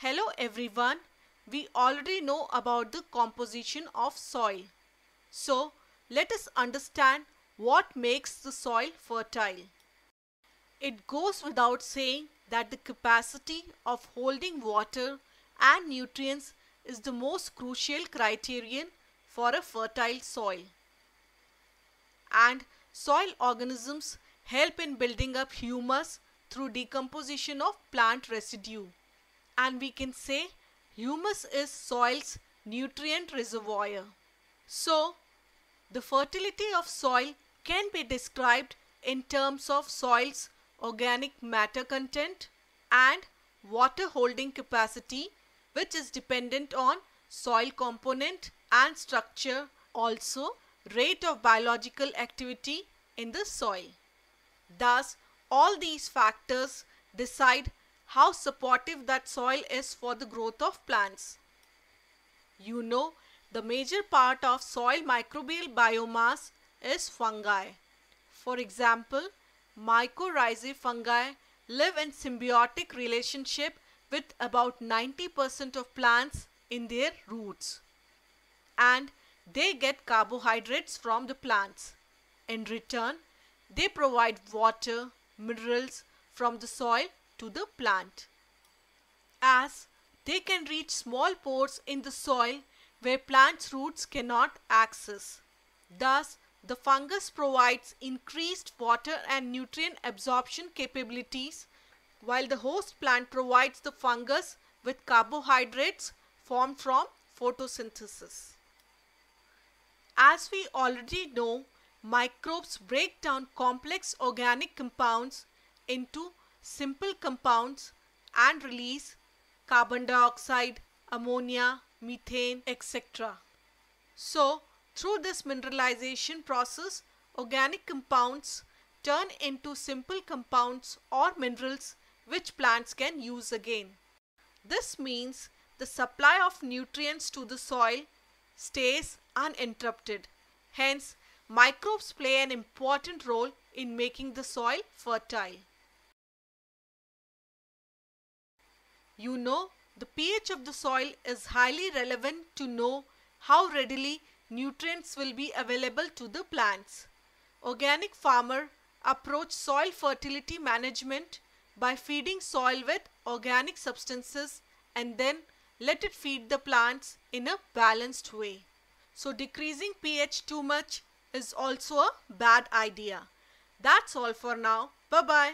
Hello everyone. We already know about the composition of soil. So let us understand what makes the soil fertile. It goes without saying that the capacity of holding water and nutrients is the most crucial criterion for a fertile soil. And soil organisms help in building up humus through decomposition of plant residue. And we can say humus is soil's nutrient reservoir. So, the fertility of soil can be described in terms of soil's organic matter content and water holding capacity which is dependent on soil component and structure also rate of biological activity in the soil. Thus, all these factors decide how supportive that soil is for the growth of plants. You know, the major part of soil microbial biomass is fungi. For example, mycorrhizae fungi live in symbiotic relationship with about 90% of plants in their roots. And they get carbohydrates from the plants. In return, they provide water, minerals from the soil to the plant. As they can reach small pores in the soil where plant's roots cannot access. Thus, the fungus provides increased water and nutrient absorption capabilities while the host plant provides the fungus with carbohydrates formed from photosynthesis. As we already know, microbes break down complex organic compounds into simple compounds and release carbon dioxide, ammonia, methane, etc. So, through this mineralization process, organic compounds turn into simple compounds or minerals which plants can use again. This means the supply of nutrients to the soil stays uninterrupted. Hence, microbes play an important role in making the soil fertile. You know, the pH of the soil is highly relevant to know how readily nutrients will be available to the plants. Organic farmer approach soil fertility management by feeding soil with organic substances and then let it feed the plants in a balanced way. So decreasing pH too much is also a bad idea. That's all for now. Bye bye.